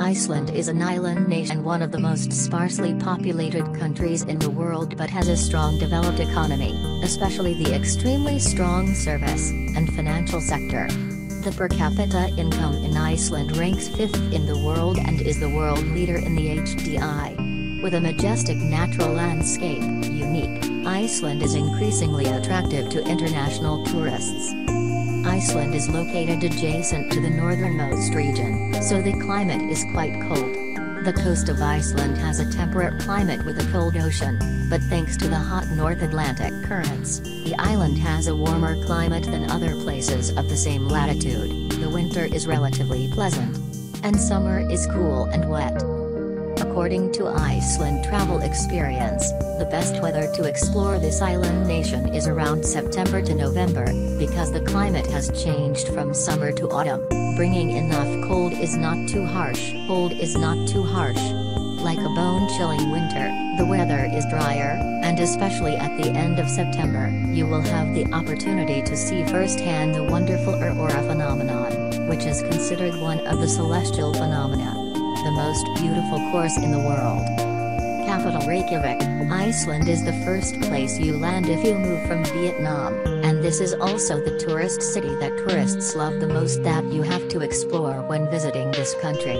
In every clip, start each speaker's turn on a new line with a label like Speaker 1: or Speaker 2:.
Speaker 1: Iceland is an island nation one of the most sparsely populated countries in the world but has a strong developed economy, especially the extremely strong service and financial sector. The per capita income in Iceland ranks 5th in the world and is the world leader in the HDI. With a majestic natural landscape, unique, Iceland is increasingly attractive to international tourists. Iceland is located adjacent to the northernmost region, so the climate is quite cold. The coast of Iceland has a temperate climate with a cold ocean, but thanks to the hot North Atlantic currents, the island has a warmer climate than other places of the same latitude. The winter is relatively pleasant, and summer is cool and wet. According to Iceland Travel Experience, the best weather to explore this island nation is around September to November, because the climate has changed from summer to autumn, bringing enough cold is not too harsh. Cold is not too harsh. Like a bone-chilling winter, the weather is drier, and especially at the end of September, you will have the opportunity to see firsthand the wonderful aurora phenomenon, which is considered one of the celestial phenomena the most beautiful course in the world. Capital Reykjavik, Iceland is the first place you land if you move from Vietnam, and this is also the tourist city that tourists love the most that you have to explore when visiting this country.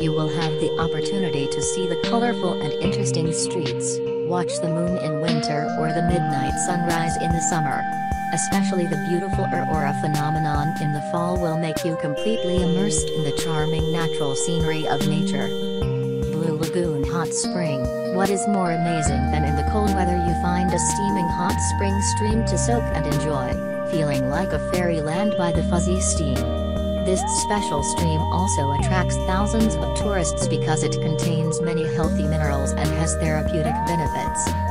Speaker 1: You will have the opportunity to see the colorful and interesting streets, watch the moon in winter or the midnight sunrise in the summer, especially the beautiful aurora phenomenon in the fall will make you completely immersed in the charming natural scenery of nature. Blue Lagoon Hot Spring, what is more amazing than in the cold weather you find a steaming hot spring stream to soak and enjoy, feeling like a fairyland by the fuzzy steam. This special stream also attracts thousands of tourists because it contains many healthy minerals and has therapeutic benefits.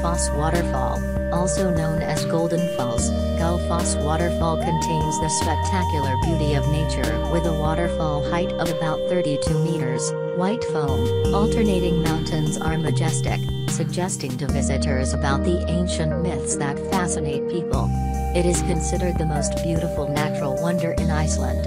Speaker 1: Gullfoss Waterfall, also known as Golden Falls, Gullfoss Waterfall contains the spectacular beauty of nature with a waterfall height of about 32 meters, white foam, alternating mountains are majestic, suggesting to visitors about the ancient myths that fascinate people. It is considered the most beautiful natural wonder in Iceland.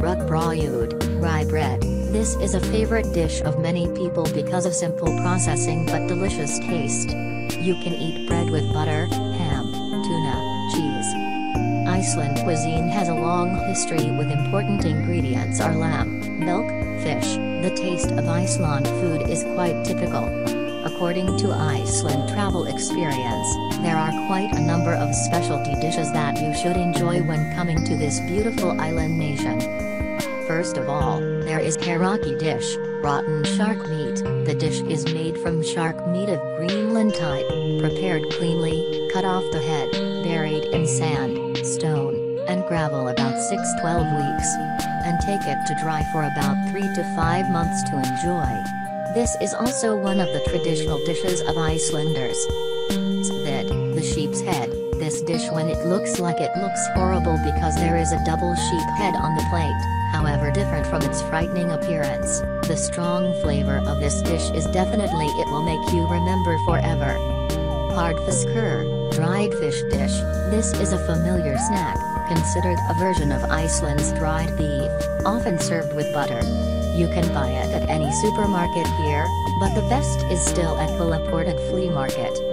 Speaker 1: Rugbrauð, rye bread, this is a favorite dish of many people because of simple processing but delicious taste. You can eat bread with butter, ham, tuna, cheese. Iceland cuisine has a long history with important ingredients are lamb, milk, fish. The taste of Iceland food is quite typical. According to Iceland Travel Experience, there are quite a number of specialty dishes that you should enjoy when coming to this beautiful island nation. First of all, there is Hákarl dish, rotten shark meat. The dish is made from shark meat of Greenland type, prepared cleanly, cut off the head, buried in sand, stone, and gravel about 6-12 weeks, and take it to dry for about 3 to 5 months to enjoy. This is also one of the traditional dishes of Icelanders. Svid, the sheep's head. This dish when it looks like it looks horrible because there is a double sheep head on the plate however different from its frightening appearance, the strong flavor of this dish is definitely it will make you remember forever. Hardfiskur, dried fish dish, this is a familiar snack, considered a version of Iceland's dried beef, often served with butter. You can buy it at any supermarket here, but the best is still at Villaportid Flea Market.